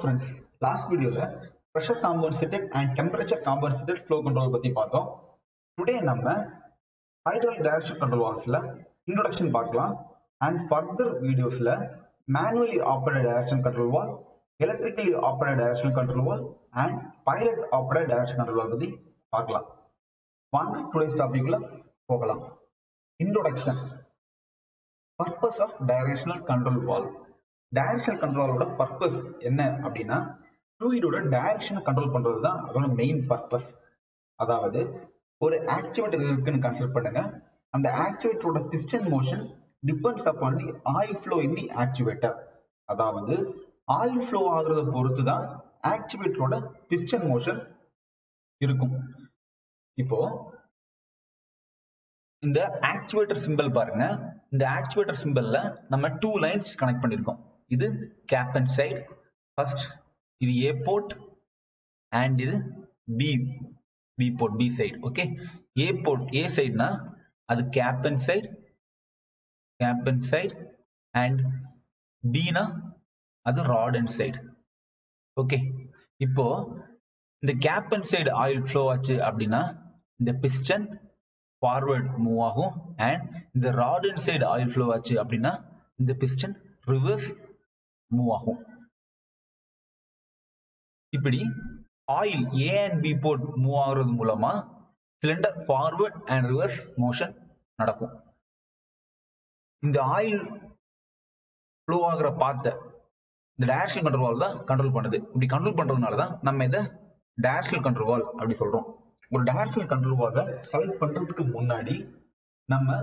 Friends last வீடியோவில் pressure compensated and temperature compensated flow control பத்தி பார்த்தோம். டுடே நம்ம ஹைட்ரல் டைரக்ஷன் கண்ட்ரோல் வால்ஸில் இன்ட்ரொடக்ஷன் பார்க்கலாம். அண்ட் ஃபர்தர் வீடியோஸ்ல manually operate direction control valve electrically operate direction control valve and pilot operate direction control valve பத்தி பார்க்கலாம். வாங்க டுடேஸ் டாபிக்கில் போகலாம். Introduction purpose of directional control valve directional கண்ட்ரோலோட purpose என்ன அப்படின்னா ஃப்ளூயிடோட டைரக்ஷனை கண்ட்ரோல் பண்றது தான் அதோட மெயின் பர்பஸ் அதாவது ஒரு ஆக்டிவேட்டர் இருக்குன்னு கன்சிடர் பண்ணுங்க. அந்த ஆக்டிவேட்டரோட piston motion depends upon the oil flow in the activator அதாவது ஆயில் ஃப்ளோ ஆகுறத பொறுத்து தான் ஆக்டிவேட்டரோட பிஸ்டன் மோஷன் இருக்கும். இப்போ இந்த ஆக்டிவேட்டர் சிம்பிள் பாருங்க. இந்த ஆக்டிவேட்டர் சிம்பிள்ல நம்ம டூ லைன்ஸ் கனெக்ட் பண்ணிருக்கோம். இது கேப் அண்ட் சைடு ஃபர்ஸ்ட் இது ஏ போர்ட் அண்ட் இது B B port B side okay A port A சைடுனா அது cap end side cap end side and பினா அது ராட் அண்ட் சைடு ஓகே இப்போ இந்த cap end side oil flow ஆச்சு அப்படின்னா இந்த piston forward move ஆகும் and இந்த rod end side oil flow ஆச்சு அப்படின்னா இந்த பிஸ்டன் ரிவர்ஸ் மூவ் ஆகும். இப்படி oil A and B port move ஆகுறது மூலமா cylinder forward and reverse motion நடக்கும். இந்த ஆயில் ஃப்ளோ ஆகிற பாத்தை இந்த டைரக்ஷன் கண்ட்ரோல் வால் தான் கண்ட்ரோல் பண்ணுது. இப்படி கண்ட்ரோல் பண்றதுனால தான் நம்ம இதை டைரக்ஷனல் கண்ட்ரோல் வால் அப்படி சொல்றோம். ஒரு டைரக்ஷனல் கண்ட்ரோல் வால்வை செலக்ட் பண்றதுக்கு முன்னாடி நம்ம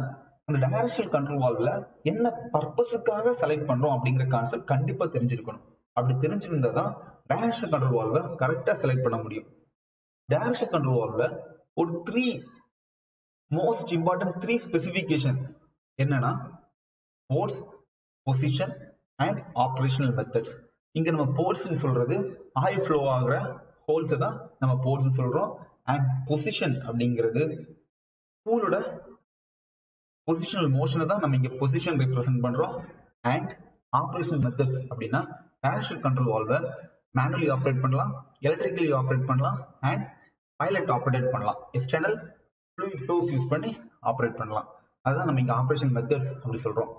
அந்த டைரக்ஷனல் கண்ட்ரோல் வால்வ்ல என்ன பர்பஸுக்காக செலக்ட் பண்றோம் அப்படிங்கிற கான்செப்ட் கண்டிப்பா தெரிஞ்சிருக்கணும். அப்படி தெரிஞ்சிருந்தா தான் டைரக்ஷன் கண்ட்ரோல் வால்வை கரெக்டா செலக்ட் பண்ண முடியும். டைரக்ஷன் கண்ட்ரோல் வால்வ்ல ஒரு three most important three specification என்னன்னா ports position and operational methods இங்க நம்ம போர்ட்ஸ் சொல்றது ஆயில் ஃப்ளோ ஆகுற ஹோல்ஸ் தான் நம்ம போர்ட்ஸ் சொல்றோம். அண்ட் பொசிஷன் அப்படிங்கிறது ஸ்கூலோட பொசிஷனல் மோஷனை தான் நம்ம இங்கே பொசிஷன் ரெப்ரசென்ட் பண்றோம். அண்ட் ஆப்ரேஷனல் மெத்தட்ஸ் அப்படின்னா பேரஷூட் கண்ட்ரோல் வால்வை மேனுவலி ஆப்ரேட் பண்ணலாம் எலக்ட்ரிக்கலி ஆப்ரேட் பண்ணலாம் அண்ட் பைலட் ஆப்ரேட் பண்ணலாம். எக்ஸ்டர்னல் ஃப்ளூயிட் சோர்ஸ் யூஸ் பண்ணி ஆப்ரேட் பண்ணலாம். அதுதான் நம்ம இங்கே ஆப்ரேஷன் மெத்தட்ஸ் அப்படி சொல்றோம்.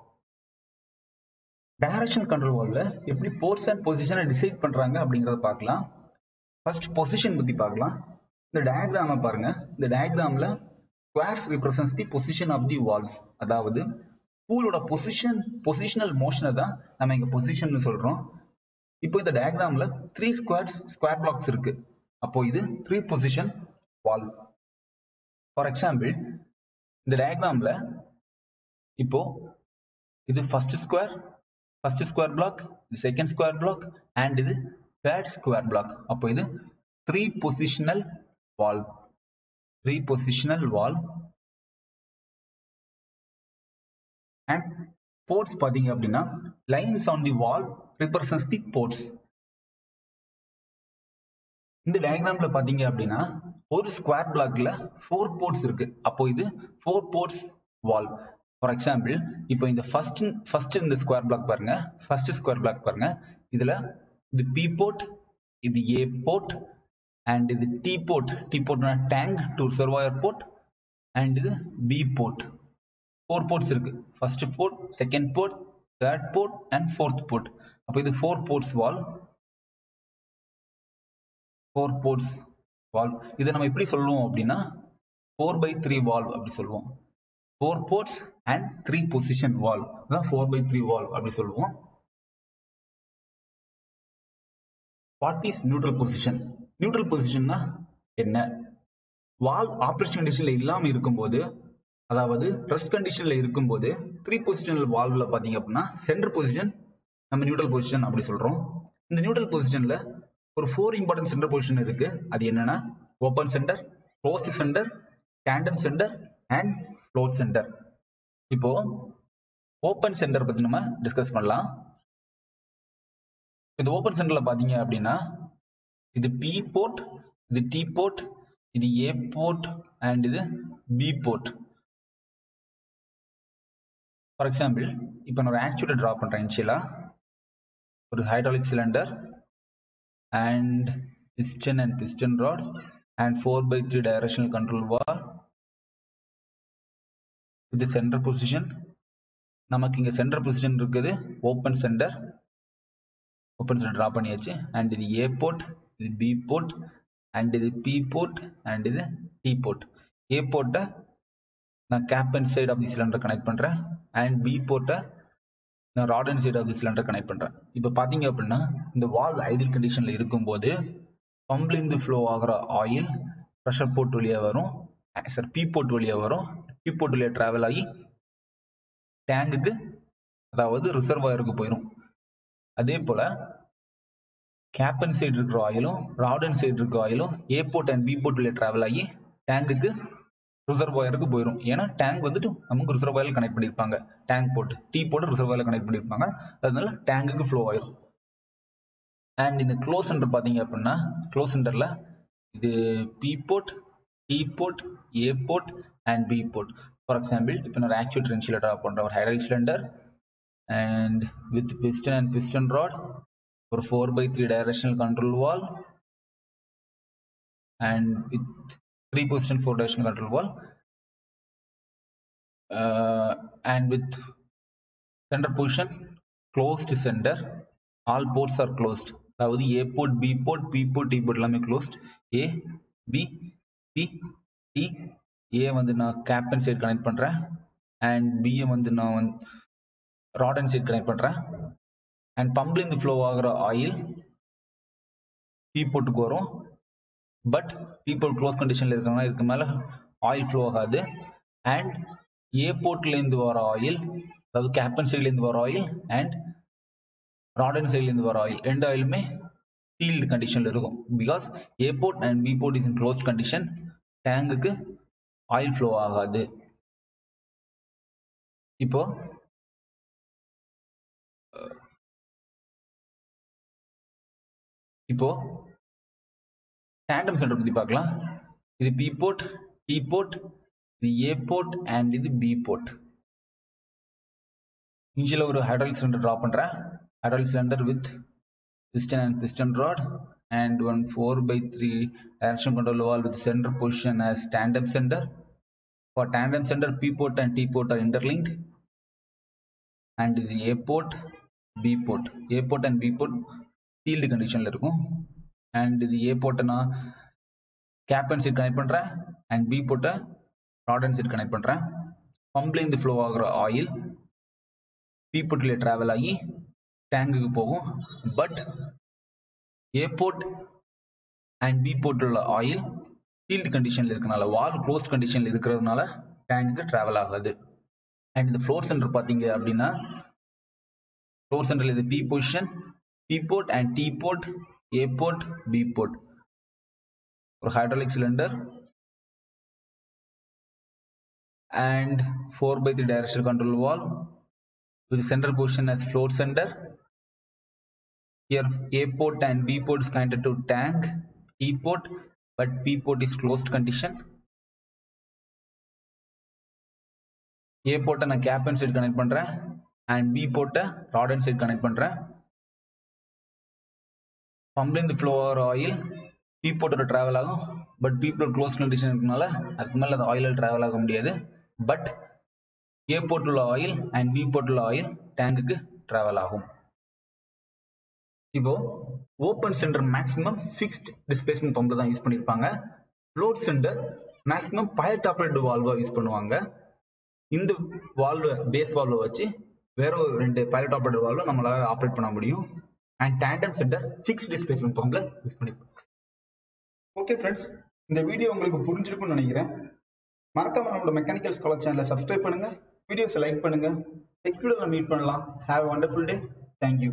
டைரக்ஷன் கண்ட்ரோல் வால்வில் எப்படி போர்ட்ஸ் அண்ட் பொசிஷனை டிசைட் பண்றாங்க அப்படிங்கிறத பார்க்கலாம். ஃபர்ஸ்ட் பொசிஷன் பத்தி பார்க்கலாம். இந்த டயக்ராமை பாருங்க. இந்த டயக்ராமில் squares represents the position of the valves அதாவது ஸ்பூலோட பொசிஷன் பொசிஷனல் மோஷனை தான் நம்ம இங்கே பொசிஷன் சொல்கிறோம் இப்போ இந்த டயக்ராம்ல த்ரீ ஸ்கொயர்ஸ் ஸ்கொயர் பிளாக்ஸ் இருக்கு. அப்போ இது three position valve for example இந்த டயக்ராம்ல இப்போ இது first square first square block இது செகண்ட் ஸ்கொயர் பிளாக் அண்ட் இது தேர்ட் ஸ்கொயர் பிளாக் அப்போ இது three positional valve three positional valve and ports பார்த்தீங்க அப்படின்னா lines on the valve represents the ports இந்த டயக்ராம்ல பாத்தீங்க அப்படின்னா ஒரு ஸ்கொயர் பிளாக்ல ஃபோர் போர்ட்ஸ் இருக்கு. அப்போ இது four ports valve for example இப்போ இந்த ஃபர்ஸ்ட் ஃபர்ஸ்ட் இந்த ஸ்கொயர் பிளாக் பாருங்க. ஃபர்ஸ்ட் ஸ்கொயர் பிளாக் பாருங்க. இதுல இது பி போர்ட் இது ஏ போர்ட் அண்ட் இது T port T போர்ட்னா tank to reservoir port and இது B போர்ட் ஃபோர் போர்ட்ஸ் இருக்கு. First port second port third port and fourth port அப்போ இது four ports valve. Four ports valve. இதை நம்ம எப்படி சொல்லுவோம் அப்படின்னா ஃபோர் பை த்ரீ வால்வ் அப்படி சொல்லுவோம். Four ports and three position valve அதான் ஃபோர் பை த்ரீ வால்வ் அப்படி சொல்லுவோம். What is neutral position neutral பொசிஷன்னா என்ன? வால் ஆப்ரேஷன் கண்டிஷன்ல இல்லாம இருக்கும்போது அதாவது ரெஸ்ட் கண்டிஷன்ல இருக்கும்போது த்ரீ பொசிஷனல் வால்வ்ல பாத்தீங்க அப்படின்னா சென்டர் பொசிஷன் நம்ம நியூட்ரல் பொசிஷன் அப்படி சொல்றோம். இந்த நியூட்ரல் பொசிஷன்ல ஒரு ஃபோர் இம்பார்ட்டன்ட் சென்டர் பொசிஷன் இருக்கு. அது என்னன்னா open center close center tandem center and float center இப்போ ஓப்பன் சென்டர் பத்தி நம்ம டிஸ்கஸ் பண்ணலாம். இந்த ஓப்பன் சென்டர்ல பாத்தீங்க அப்படின்னா இது பி போர்ட் இது டி போர்ட் இது ஏ போர்ட் அண்ட் இது பி போர்ட் ஃபார் எக்ஸாம்பிள் இப்போ நான் ஒரு ஆக்சுவேட்டர் ட்ரா பண்ணுறேன் இனிஷியலாக ஒரு hydraulic cylinder and piston and piston rod and 4 by 3 directional control valve with the center position. நமக்கு இங்க சென்டர் பொசிஷன் இருக்குது open center open center draw பண்ணியாச்சு. அண்ட் இது ஏ போர்ட் இது பி போர்ட் அண்ட் இது பி போர்ட் அண்ட் இது T port A போர்ட்டை நான் cap end of the cylinder connect பண்ணுறேன் அண்ட் பி போர்ட்டை நான் rod end of the cylinder connect பண்ணுறேன் இப்போ பார்த்தீங்க அப்படின்னா இந்த வால் ஐடியல் கண்டிஷனில் இருக்கும்போது பம்ப்லேருந்து ஃப்ளோ ஆகிற ஆயில் ப்ரெஷர் போர்ட் வழியாக வரும். சார் பி போர்ட் வழியாக வரும். பி போர்ட் வழியாக ட்ராவல் ஆகி டேங்குக்கு அதாவது ரிசர்வாயருக்கு போயிடும் அதே போல் கேப்பன் சைடு இருக்கிற ஆயிலும் ராட் அண்ட் சைடு இருக்கிற ஆயிலும் A port and B port வழியாக ட்ராவல் ஆகி டேங்குக்கு ரிசர்வாயருக்கு போயிடும் ஏன்னா டேங்க் வந்துட்டு நமக்கு ரிசர்வாயில் கனெக்ட் பண்ணியிருப்பாங்க. டேங்க் போட்டு டீ போட்டு ரிசர்வாயர் கனெக்ட் பண்ணியிருப்பாங்க. அதனால டேங்குக்கு ஃப்ளோ ஆயிரும். அண்ட் இந்த க்ளோஸ் சென்டர் பார்த்தீங்க அப்படின்னா க்ளோஸ் சென்டரில் இது P port T port A port and B port. For example இப்போ நான் ஆக்சுவேட்டர் இன்சுலேட்டர் பண்ணுறேன் ஒரு hydraulic cylinder and with piston and piston rod ஒரு four by three directional control valve and with three position four directional control valve uh, and with center position closed center. All ports are closed. அதாவது A port B port P port T port எல்லாமே closed A B P T A வந்து நான் cap end side connect பண்ணுறேன் and B A வந்து நான் வந்து rod end side connect பண்ணுறேன் and பம்ப்லேருந்து ஃப்ளோ ஆகிற ஆயில் பி போர்ட்டுக்கு வரும். பட் பீப்புள் க்ளோஸ் கண்டிஷனில் இருக்காங்கன்னா இதுக்கு மேலே ஆயில் ஃப்ளோ ஆகாது. அண்ட் ஏ போர்ட்லேருந்து வர ஆயில் அதாவது கேப்பன் சைட்லேருந்து வர ஆயில் அண்ட் ராடன் சைட்லேருந்து வர ஆயில் ரெண்டு ஆயிலுமே சீல்டு கண்டிஷனில் இருக்கும். Because A port and B port is in close condition டேங்குக்கு oil flow ஆகாது. இப்போ இப்போ டேண்டம் சென்டர் பத்தி பார்க்கலாம் இது பி போர்ட் டி போர்ட் இது ஏ போர்ட் அண்ட் இது பி போர்ட் இனிஷியலாக ஒரு ஹைட்ராலிக் சிலிண்டர் ட்ரா பண்ணுறேன் hydraulic cylinder with piston and piston rod and one 4 by 3 direction control valve with center position as tandem center. For tandem center, P port and T port are interlinked and the A port, B port. A port and B port field கண்டிஷனில் இருக்கும். And இது A போட்டேன்னா நான் seat connect பண்ணுறேன் and B போட்ட rod seat connect பண்ணுறேன் பம்ப்ல flow ஆகுற ஆயில் பி போட்டில் ட்ராவல் ஆகி டேங்குக்கு போகும். But A port and B port உள்ள ஆயில் சீல்டு கண்டிஷனில் இருக்கனால வால் க்ளோஸ் கண்டிஷனில் இருக்கிறதுனால டேங்குக்கு ட்ராவல் ஆகாது. அண்ட் இந்த ஃப்ளோர் சென்டர் பார்த்தீங்க அப்படின்னா ஃப்ளோர் சென்டரில் இது P position B port and T port A port B port ஒரு hydraulic cylinder and 4 by 3 directional control valve with center position as floor center. Here A port and B port is connected to tank, E port, but P port is closed condition. A port நான் cap and side connect பண்றேன் and B port rod and side connect பண்றேன் பம்ப்ல இருந்து flow ஆகிற oil P போர்ட்டோட travel ஆகும். But P port close condition இருக்கனால அதுக்கு மேலே அது ஆயிலில் ட்ராவல் ஆக முடியாது. But A port oil and B port oil டேங்குக்கு travel ஆகும். இப்போ open center maximum fixed displacement pump தான் யூஸ் பண்ணியிருப்பாங்க float center maximum pilot operated வால்வா use பண்ணுவாங்க. இந்த வால்வ் பேஸ் வால்வை வச்சு வேற ஒரு ரெண்டு பைலட் ஆப்ரேட்டட் வால்வை நம்மளால ஆப்ரேட் பண்ண முடியும். And tandem center fixed displacement பம்ப்ல யூஸ் பண்ணிப்போம். ஓகே ஃப்ரெண்ட்ஸ் இந்த வீடியோ உங்களுக்கு புரிஞ்சிருக்கும்னு நினைக்கிறேன். மறக்காம நம்மளோட மெக்கானிக்கல் ஸ்காலர் சேனலை சப்ஸ்கிரைப் பண்ணுங்க. வீடியோஸை லைக் பண்ணுங்க. நெக்ஸ்ட் வீடியோவில் மீட் பண்ணலாம். Have wonderful day thank you